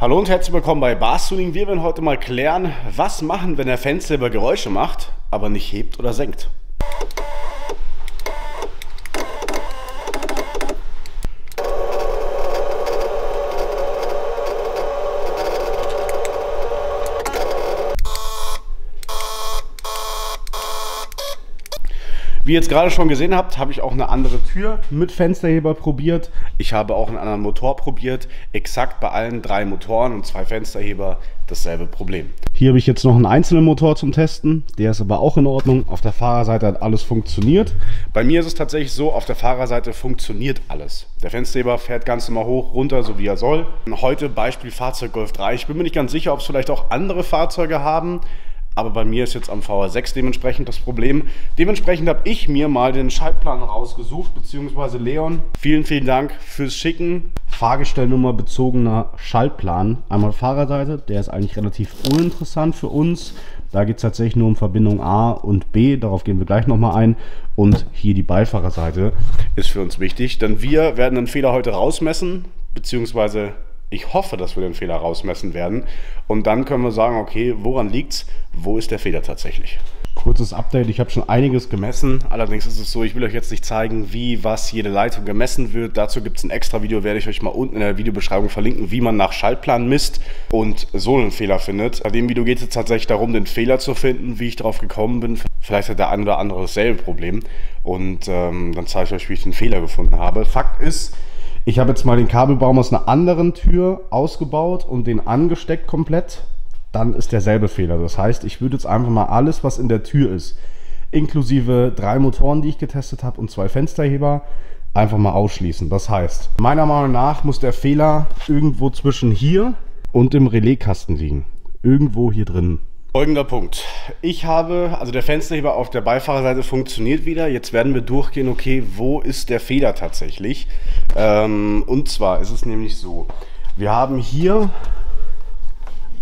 Hallo und herzlich willkommen bei Bars Tuning. Wir werden heute mal klären, was machen, wenn der Fenster Geräusche macht, aber nicht hebt oder senkt. Wie ihr jetzt gerade schon gesehen habt, habe ich auch eine andere Tür mit Fensterheber probiert. Ich habe auch einen anderen Motor probiert. Exakt bei allen drei Motoren und zwei Fensterheber dasselbe Problem. Hier habe ich jetzt noch einen einzelnen Motor zum Testen. Der ist aber auch in Ordnung. Auf der Fahrerseite hat alles funktioniert. Bei mir ist es tatsächlich so, auf der Fahrerseite funktioniert alles. Der Fensterheber fährt ganz normal hoch, runter, so wie er soll. Heute Beispiel Fahrzeug Golf 3. Ich bin mir nicht ganz sicher, ob es vielleicht auch andere Fahrzeuge haben. Aber bei mir ist jetzt am VR6 dementsprechend das Problem. Dementsprechend habe ich mir mal den Schaltplan rausgesucht, beziehungsweise Leon. Vielen, vielen Dank fürs Schicken. Fahrgestellnummer bezogener Schaltplan. Einmal Fahrerseite, der ist eigentlich relativ uninteressant für uns. Da geht es tatsächlich nur um Verbindung A und B, darauf gehen wir gleich nochmal ein. Und hier die Beifahrerseite ist für uns wichtig, denn wir werden den Fehler heute rausmessen, beziehungsweise ich hoffe, dass wir den Fehler rausmessen werden. Und dann können wir sagen, okay, woran liegt es? Wo ist der Fehler tatsächlich? Kurzes Update, ich habe schon einiges gemessen. Allerdings ist es so, ich will euch jetzt nicht zeigen, wie, was jede Leitung gemessen wird. Dazu gibt es ein extra Video, werde ich euch mal unten in der Videobeschreibung verlinken, wie man nach Schaltplan misst und so einen Fehler findet. Bei dem Video geht es tatsächlich darum, den Fehler zu finden, wie ich darauf gekommen bin. Vielleicht hat der ein oder andere dasselbe Problem. Und ähm, dann zeige ich euch, wie ich den Fehler gefunden habe. Fakt ist, ich habe jetzt mal den Kabelbaum aus einer anderen Tür ausgebaut und den angesteckt komplett. Dann ist derselbe Fehler. Das heißt, ich würde jetzt einfach mal alles, was in der Tür ist, inklusive drei Motoren, die ich getestet habe und zwei Fensterheber, einfach mal ausschließen. Das heißt, meiner Meinung nach muss der Fehler irgendwo zwischen hier und dem Relaiskasten liegen. Irgendwo hier drin. Folgender Punkt. Ich habe, also der Fensterheber auf der Beifahrerseite funktioniert wieder. Jetzt werden wir durchgehen, okay, wo ist der Fehler tatsächlich? Ähm, und zwar ist es nämlich so, wir haben hier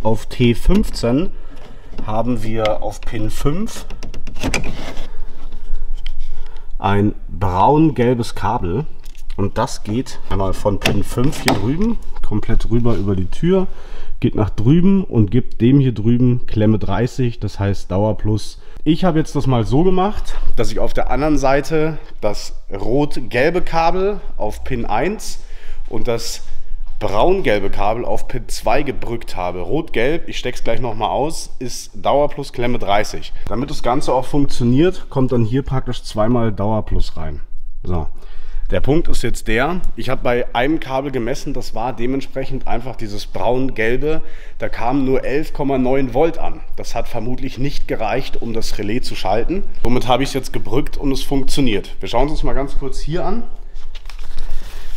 auf T15 haben wir auf Pin 5 ein braun-gelbes Kabel und das geht einmal von Pin 5 hier drüben, komplett rüber über die Tür, geht nach drüben und gibt dem hier drüben Klemme 30, das heißt Dauer plus. Ich habe jetzt das mal so gemacht, dass ich auf der anderen Seite das rot-gelbe Kabel auf Pin 1 und das braun-gelbe Kabel auf Pin 2 gebrückt habe. Rot-gelb, ich stecke es gleich nochmal aus, ist Dauer plus Klemme 30. Damit das Ganze auch funktioniert, kommt dann hier praktisch zweimal Dauer plus rein. So. Der Punkt ist jetzt der, ich habe bei einem Kabel gemessen, das war dementsprechend einfach dieses braun-gelbe, da kamen nur 11,9 Volt an. Das hat vermutlich nicht gereicht, um das Relais zu schalten. Somit habe ich es jetzt gebrückt und es funktioniert. Wir schauen uns mal ganz kurz hier an.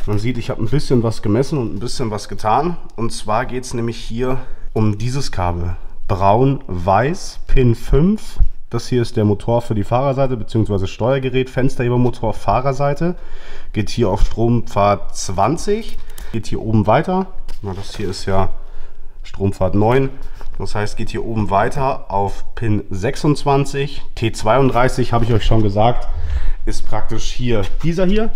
Man sieht, ich habe ein bisschen was gemessen und ein bisschen was getan. Und zwar geht es nämlich hier um dieses Kabel. Braun-Weiß, Pin 5 das hier ist der Motor für die Fahrerseite bzw. Steuergerät, Fensterhebermotor, Fahrerseite. Geht hier auf Strompfad 20, geht hier oben weiter. Na, das hier ist ja Strompfad 9. Das heißt, geht hier oben weiter auf Pin 26. T32 habe ich euch schon gesagt, ist praktisch hier dieser hier.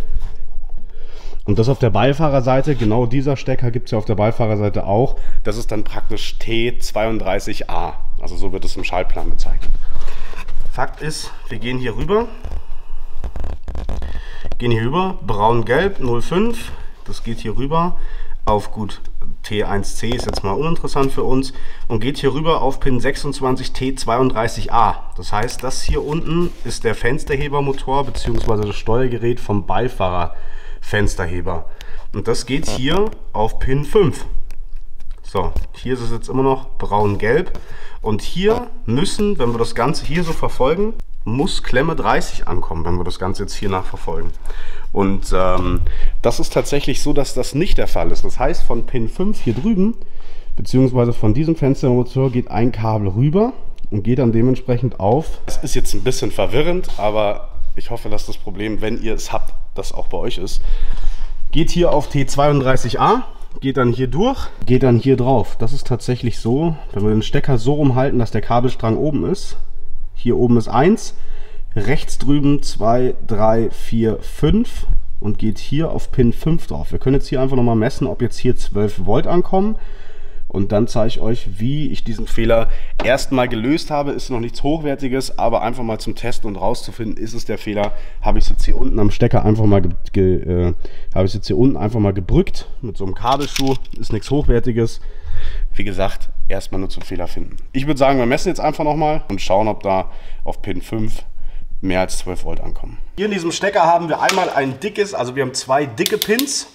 Und das auf der Beifahrerseite, genau dieser Stecker gibt es ja auf der Beifahrerseite auch. Das ist dann praktisch T32A. Also so wird es im Schaltplan bezeichnet. Fakt ist, wir gehen hier rüber. Gehen hier rüber, braun-gelb 05. Das geht hier rüber auf gut T1C ist jetzt mal uninteressant für uns und geht hier rüber auf Pin 26T32A. Das heißt, das hier unten ist der Fensterhebermotor bzw. das Steuergerät vom Beifahrerfensterheber. Und das geht hier auf Pin 5. So, hier ist es jetzt immer noch braun-gelb. Und hier müssen, wenn wir das Ganze hier so verfolgen, muss Klemme 30 ankommen, wenn wir das Ganze jetzt hier nachverfolgen. Und ähm, das ist tatsächlich so, dass das nicht der Fall ist. Das heißt, von Pin 5 hier drüben, beziehungsweise von diesem Fenstermotor geht ein Kabel rüber und geht dann dementsprechend auf. Es ist jetzt ein bisschen verwirrend, aber ich hoffe, dass das Problem, wenn ihr es habt, das auch bei euch ist. Geht hier auf T32A geht dann hier durch, geht dann hier drauf. Das ist tatsächlich so, wenn wir den Stecker so rumhalten, dass der Kabelstrang oben ist. Hier oben ist 1, rechts drüben 2, 3, 4, 5 und geht hier auf Pin 5 drauf. Wir können jetzt hier einfach nochmal messen, ob jetzt hier 12 Volt ankommen. Und dann zeige ich euch, wie ich diesen Fehler erstmal gelöst habe. Ist noch nichts Hochwertiges, aber einfach mal zum Testen und rauszufinden, ist es der Fehler. Habe ich es jetzt hier unten am Stecker einfach mal, äh, habe ich jetzt hier unten einfach mal gebrückt mit so einem Kabelschuh. Ist nichts Hochwertiges. Wie gesagt, erstmal nur zum Fehler finden. Ich würde sagen, wir messen jetzt einfach nochmal und schauen, ob da auf Pin 5 mehr als 12 Volt ankommen. Hier in diesem Stecker haben wir einmal ein dickes, also wir haben zwei dicke Pins.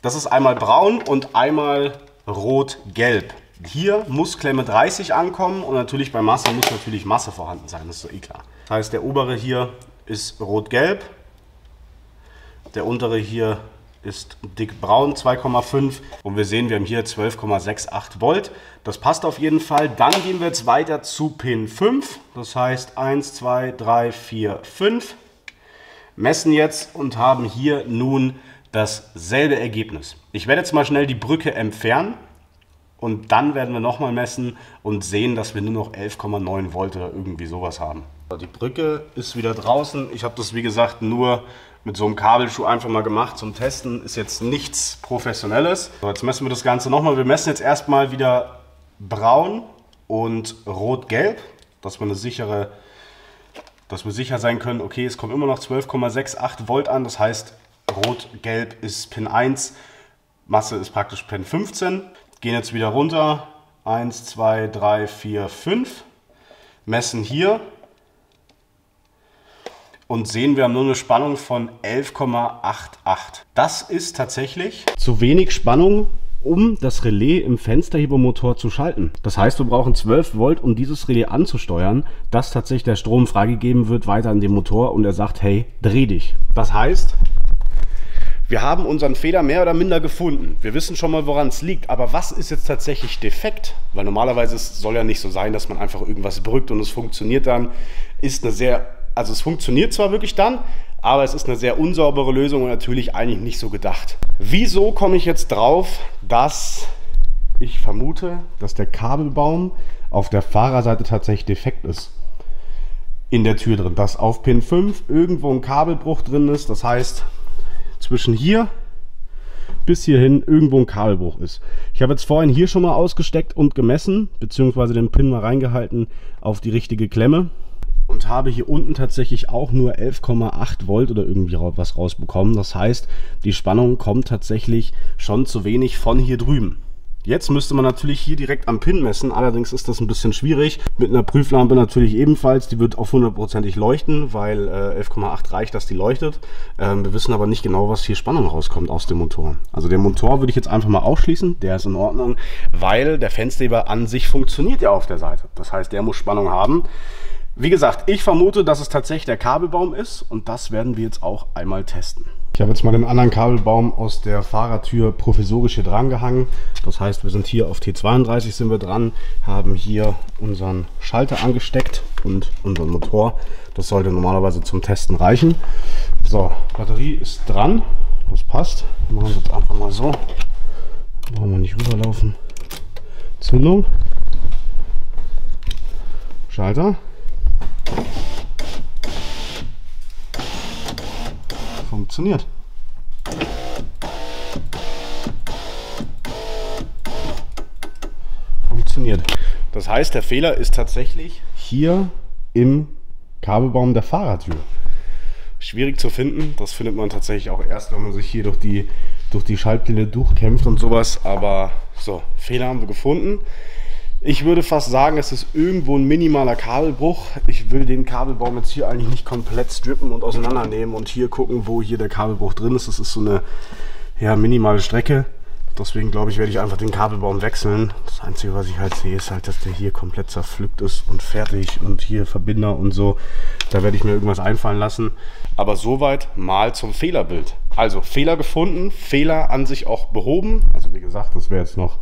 Das ist einmal braun und einmal rot-gelb. Hier muss Klemme 30 ankommen und natürlich bei Masse muss natürlich Masse vorhanden sein, das ist so eh klar. Das heißt, der obere hier ist rot-gelb, der untere hier ist dickbraun 2,5 und wir sehen, wir haben hier 12,68 Volt. Das passt auf jeden Fall. Dann gehen wir jetzt weiter zu Pin 5. Das heißt 1, 2, 3, 4, 5. Messen jetzt und haben hier nun dasselbe Ergebnis. Ich werde jetzt mal schnell die Brücke entfernen und dann werden wir nochmal messen und sehen, dass wir nur noch 11,9 Volt oder irgendwie sowas haben. Die Brücke ist wieder draußen. Ich habe das wie gesagt nur mit so einem Kabelschuh einfach mal gemacht zum Testen. Ist jetzt nichts Professionelles. So, jetzt messen wir das Ganze nochmal. Wir messen jetzt erstmal wieder braun und rot-gelb, dass wir eine sichere dass wir sicher sein können, okay, es kommt immer noch 12,68 Volt an, das heißt, Rot-Gelb ist Pin 1, Masse ist praktisch Pin 15. Gehen jetzt wieder runter. 1, 2, 3, 4, 5. Messen hier. Und sehen, wir haben nur eine Spannung von 11,88. Das ist tatsächlich zu wenig Spannung, um das Relais im Fensterhebermotor zu schalten. Das heißt, wir brauchen 12 Volt, um dieses Relais anzusteuern, dass tatsächlich der Strom freigegeben wird weiter an den Motor und er sagt, hey, dreh dich. Das heißt, wir haben unseren Fehler mehr oder minder gefunden. Wir wissen schon mal, woran es liegt. Aber was ist jetzt tatsächlich defekt? Weil normalerweise soll ja nicht so sein, dass man einfach irgendwas brückt und es funktioniert dann. Ist eine sehr, also es funktioniert zwar wirklich dann, aber es ist eine sehr unsaubere Lösung und natürlich eigentlich nicht so gedacht. Wieso komme ich jetzt drauf, dass ich vermute, dass der Kabelbaum auf der Fahrerseite tatsächlich defekt ist? In der Tür drin, dass auf Pin 5 irgendwo ein Kabelbruch drin ist. Das heißt, zwischen hier bis hierhin irgendwo ein Kabelbruch ist. Ich habe jetzt vorhin hier schon mal ausgesteckt und gemessen, beziehungsweise den Pin mal reingehalten auf die richtige Klemme und habe hier unten tatsächlich auch nur 11,8 Volt oder irgendwie was rausbekommen. Das heißt, die Spannung kommt tatsächlich schon zu wenig von hier drüben. Jetzt müsste man natürlich hier direkt am Pin messen, allerdings ist das ein bisschen schwierig. Mit einer Prüflampe natürlich ebenfalls, die wird auf hundertprozentig leuchten, weil äh, 11,8 reicht, dass die leuchtet. Ähm, wir wissen aber nicht genau, was hier Spannung rauskommt aus dem Motor. Also den Motor würde ich jetzt einfach mal ausschließen, der ist in Ordnung, weil der Fensterheber an sich funktioniert ja auf der Seite. Das heißt, der muss Spannung haben. Wie gesagt, ich vermute, dass es tatsächlich der Kabelbaum ist und das werden wir jetzt auch einmal testen. Habe jetzt mal den anderen Kabelbaum aus der Fahrertür provisorisch hier dran gehangen. Das heißt, wir sind hier auf T32 sind wir dran, haben hier unseren Schalter angesteckt und unseren Motor. Das sollte normalerweise zum Testen reichen. So, Batterie ist dran. Das passt. Machen wir jetzt einfach mal so. Brauchen wir nicht rüberlaufen. Zündung. Schalter. funktioniert. Funktioniert. Das heißt, der Fehler ist tatsächlich hier im Kabelbaum der Fahrradtür. Schwierig zu finden. Das findet man tatsächlich auch erst, wenn man sich hier durch die, durch die Schaltpläne durchkämpft und sowas. Aber so, Fehler haben wir gefunden. Ich würde fast sagen, es ist irgendwo ein minimaler Kabelbruch. Ich will den Kabelbaum jetzt hier eigentlich nicht komplett strippen und auseinandernehmen und hier gucken, wo hier der Kabelbruch drin ist. Das ist so eine ja, minimale Strecke. Deswegen glaube ich, werde ich einfach den Kabelbaum wechseln. Das Einzige, was ich halt sehe, ist halt, dass der hier komplett zerpflückt ist und fertig und hier Verbinder und so. Da werde ich mir irgendwas einfallen lassen. Aber soweit mal zum Fehlerbild. Also Fehler gefunden, Fehler an sich auch behoben. Also wie gesagt, das wäre jetzt noch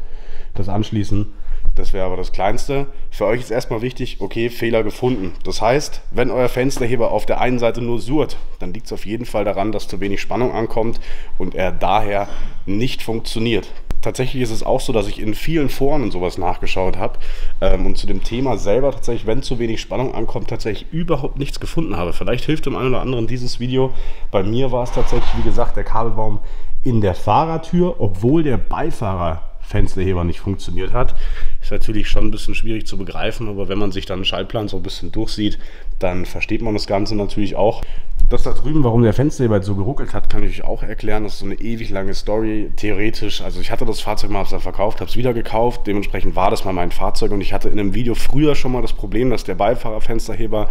das Anschließen das wäre aber das Kleinste. Für euch ist erstmal wichtig, okay, Fehler gefunden. Das heißt, wenn euer Fensterheber auf der einen Seite nur surrt, dann liegt es auf jeden Fall daran, dass zu wenig Spannung ankommt und er daher nicht funktioniert. Tatsächlich ist es auch so, dass ich in vielen Foren und sowas nachgeschaut habe ähm, und zu dem Thema selber tatsächlich, wenn zu wenig Spannung ankommt, tatsächlich überhaupt nichts gefunden habe. Vielleicht hilft dem einen oder anderen dieses Video. Bei mir war es tatsächlich, wie gesagt, der Kabelbaum in der Fahrertür, obwohl der Beifahrer Fensterheber nicht funktioniert hat. Ist natürlich schon ein bisschen schwierig zu begreifen, aber wenn man sich dann einen Schaltplan so ein bisschen durchsieht, dann versteht man das Ganze natürlich auch. Das da drüben, warum der Fensterheber so geruckelt hat, kann ich euch auch erklären. Das ist so eine ewig lange Story, theoretisch. Also ich hatte das Fahrzeug mal, verkauft, habe es wieder gekauft. Dementsprechend war das mal mein Fahrzeug und ich hatte in einem Video früher schon mal das Problem, dass der Beifahrerfensterheber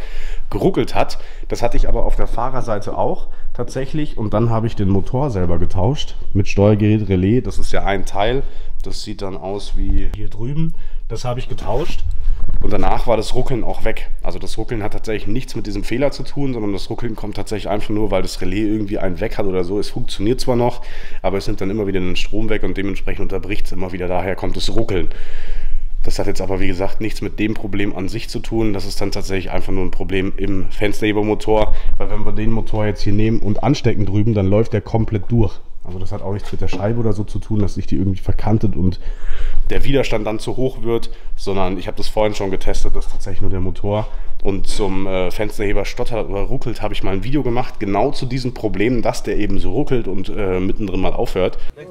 geruckelt hat. Das hatte ich aber auf der Fahrerseite auch tatsächlich und dann habe ich den Motor selber getauscht mit Steuergerät Relais. Das ist ja ein Teil. Das sieht dann aus wie hier drüben. Das habe ich getauscht und danach war das Ruckeln auch weg. Also das Ruckeln hat tatsächlich nichts mit diesem Fehler zu tun, sondern das Ruckeln kommt tatsächlich einfach nur, weil das Relais irgendwie einen weg hat oder so. Es funktioniert zwar noch, aber es nimmt dann immer wieder den Strom weg und dementsprechend unterbricht es immer wieder. Daher kommt das Ruckeln. Das hat jetzt aber, wie gesagt, nichts mit dem Problem an sich zu tun. Das ist dann tatsächlich einfach nur ein Problem im Fensterhebermotor. Weil wenn wir den Motor jetzt hier nehmen und anstecken drüben, dann läuft der komplett durch. Also das hat auch nichts mit der Scheibe oder so zu tun, dass sich die irgendwie verkantet und der Widerstand dann zu hoch wird, sondern ich habe das vorhin schon getestet, das ist tatsächlich nur der Motor. Und zum äh, Fensterheber stottert oder ruckelt, habe ich mal ein Video gemacht, genau zu diesen Problemen, dass der eben so ruckelt und äh, mittendrin mal aufhört. Ja,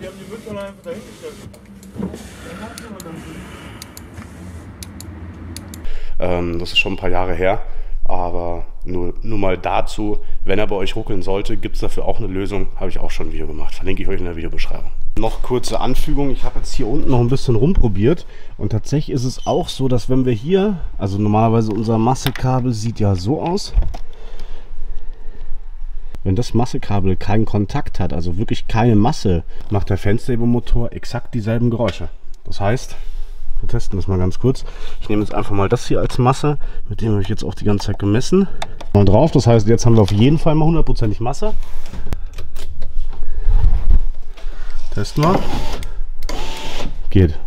die haben die Mülltonne einfach dahingestellt. Ähm, das ist schon ein paar Jahre her. Aber nur, nur mal dazu, wenn er bei euch ruckeln sollte, gibt es dafür auch eine Lösung. Habe ich auch schon ein Video gemacht. Verlinke ich euch in der Videobeschreibung. Noch kurze Anfügung. Ich habe jetzt hier unten noch ein bisschen rumprobiert. Und tatsächlich ist es auch so, dass wenn wir hier, also normalerweise unser Massekabel sieht ja so aus. Wenn das Massekabel keinen Kontakt hat, also wirklich keine Masse, macht der Fensterhebermotor exakt dieselben Geräusche. Das heißt, wir testen das mal ganz kurz. Ich nehme jetzt einfach mal das hier als Masse. Mit dem habe ich jetzt auch die ganze Zeit gemessen. Mal drauf. Das heißt, jetzt haben wir auf jeden Fall mal hundertprozentig Masse. Testen wir. Geht.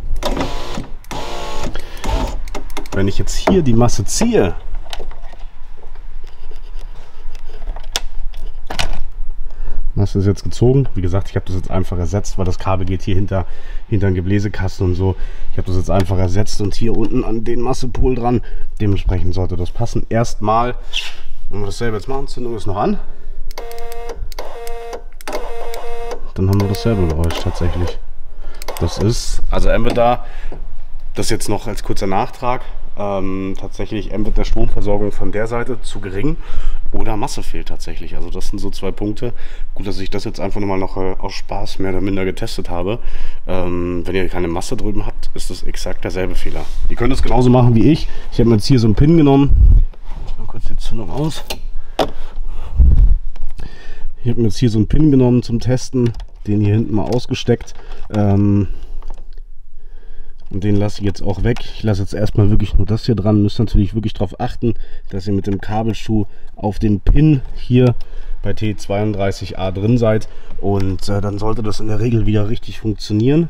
Wenn ich jetzt hier die Masse ziehe, du das jetzt gezogen? Wie gesagt, ich habe das jetzt einfach ersetzt, weil das Kabel geht hier hinter, hinter den Gebläsekasten und so. Ich habe das jetzt einfach ersetzt und hier unten an den Massepol dran. Dementsprechend sollte das passen. Erstmal, wenn wir dasselbe jetzt machen, Zündung ist noch an. Dann haben wir dasselbe Geräusch tatsächlich. Das ist, also entweder, das jetzt noch als kurzer Nachtrag, ähm, tatsächlich entweder der Stromversorgung von der Seite zu gering oder Masse fehlt tatsächlich. Also das sind so zwei Punkte. Gut, dass ich das jetzt einfach nochmal noch äh, aus Spaß mehr oder minder getestet habe. Ähm, wenn ihr keine Masse drüben habt, ist das exakt derselbe Fehler. Ihr könnt es genauso machen wie ich. Ich habe mir jetzt hier so einen Pin genommen. Mal kurz die Zündung aus. Ich habe mir jetzt hier so einen Pin genommen zum Testen, den hier hinten mal ausgesteckt. Ähm, und den lasse ich jetzt auch weg. Ich lasse jetzt erstmal wirklich nur das hier dran. Müsst natürlich wirklich darauf achten, dass ihr mit dem Kabelschuh auf den Pin hier bei T32A drin seid. Und äh, dann sollte das in der Regel wieder richtig funktionieren.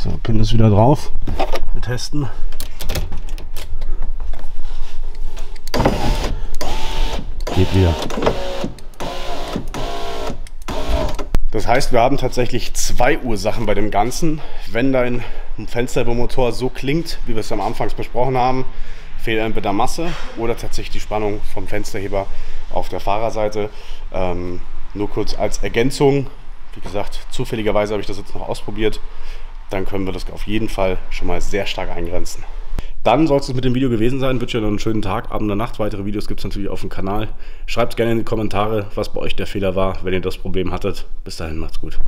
So, Pin ist wieder drauf. Wir testen. Geht wieder. Das heißt, wir haben tatsächlich zwei Ursachen bei dem Ganzen. Wenn dein Fenstermotor so klingt, wie wir es am Anfang besprochen haben, fehlt entweder Masse oder tatsächlich die Spannung vom Fensterheber auf der Fahrerseite. Ähm, nur kurz als Ergänzung. Wie gesagt, zufälligerweise habe ich das jetzt noch ausprobiert. Dann können wir das auf jeden Fall schon mal sehr stark eingrenzen. Dann soll es mit dem Video gewesen sein. Wünsche euch noch einen schönen Tag, Abend oder Nacht. Weitere Videos gibt es natürlich auf dem Kanal. Schreibt gerne in die Kommentare, was bei euch der Fehler war, wenn ihr das Problem hattet. Bis dahin, macht's gut.